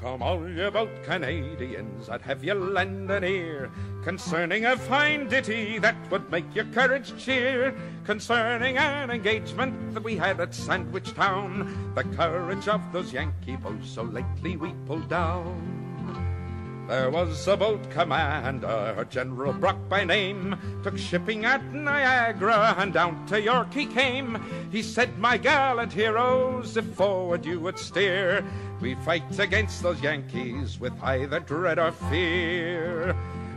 Come all ye bold Canadians, I'd have you lend an ear Concerning a fine ditty that would make your courage cheer Concerning an engagement that we had at Sandwich Town The courage of those Yankee boys so lately we pulled down. There was a boat commander, General Brock by name, took shipping at Niagara and down to York he came. He said, My gallant heroes, if forward you would steer, we fight against those Yankees with either dread or fear.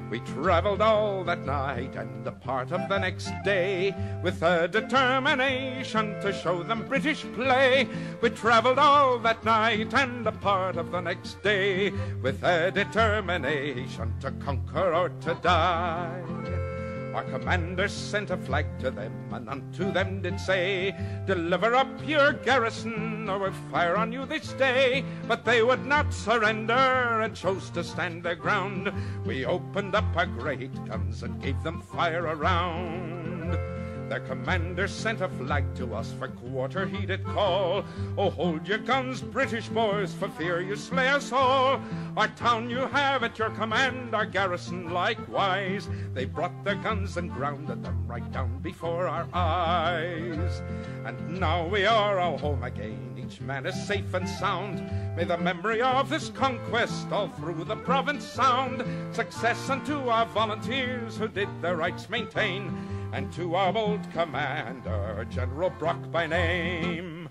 We traveled all that night and a part of the next day with a determination to show them British play. We traveled all that night and a part of the next day with a determination to conquer or to die. Our commander sent a flag to them, and unto them did say, Deliver up your garrison, or we'll fire on you this day. But they would not surrender, and chose to stand their ground. We opened up our great guns and gave them fire around. Their commander sent a flag to us for quarter he did call. Oh, hold your guns, British boys, for fear you slay us all. Our town you have at your command, our garrison likewise. They brought their guns and grounded them right down before our eyes. And now we are all home again, each man is safe and sound. May the memory of this conquest all through the province sound. Success unto our volunteers who did their rights maintain and to our bold commander, General Brock by name.